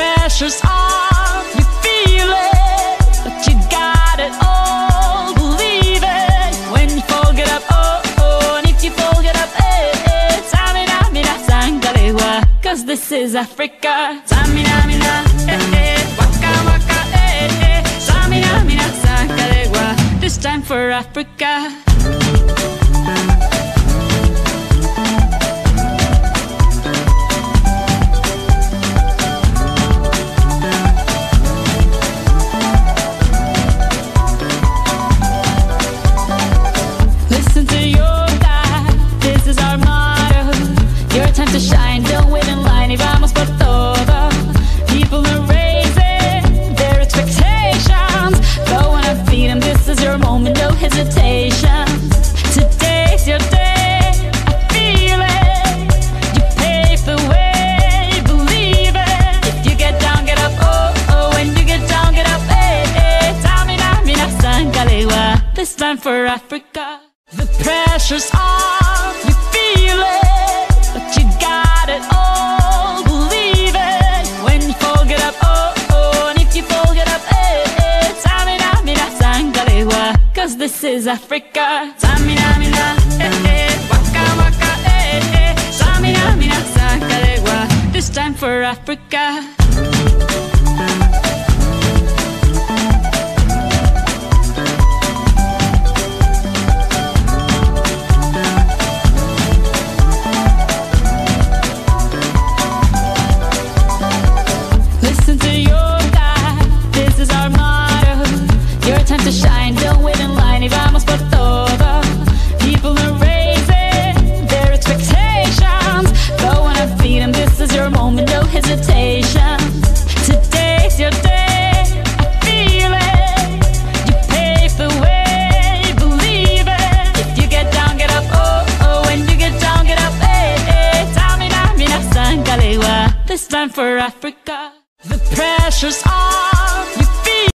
pressure's on, you feel it, but you got it all. Believe it when you fold it up, oh oh, and if you fold it up, eh eh. Tamina mina sangalewa, cause this is Africa. Tamina mina, eh eh, waka waka, eh eh. Tamina mina sangalewa, this time for Africa. For Africa. The pressure's on, this is Africa. Tamina, mina, eh eh, waka waka, eh eh. Tamina, mina, sangalewa, this time for Africa. Listen to your God, this is our motto. Your time to shine, hesitation. Today's your day, I feel it. You pave the way, believe it. If you get down, get up, oh oh. When you get down, get up, eh eh. Mina, sangalewa. This time for Africa. The pressure's on,